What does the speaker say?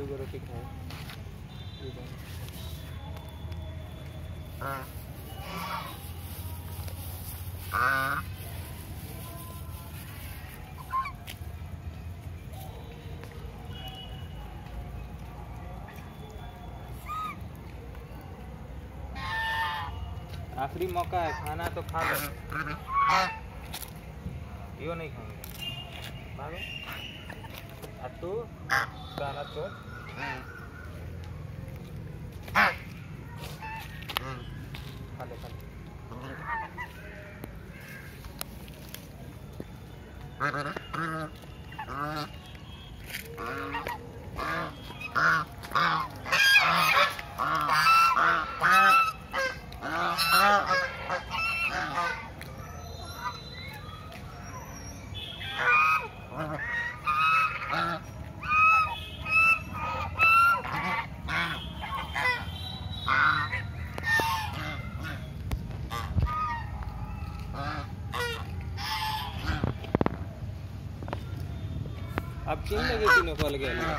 दूगो रोटी खाए। आखिरी मौका है खाना तो खा लो। यो नहीं खाएँगे भागो। अब तू गाना छोड़ खा अब क्यों लगे तीनों कॉल गया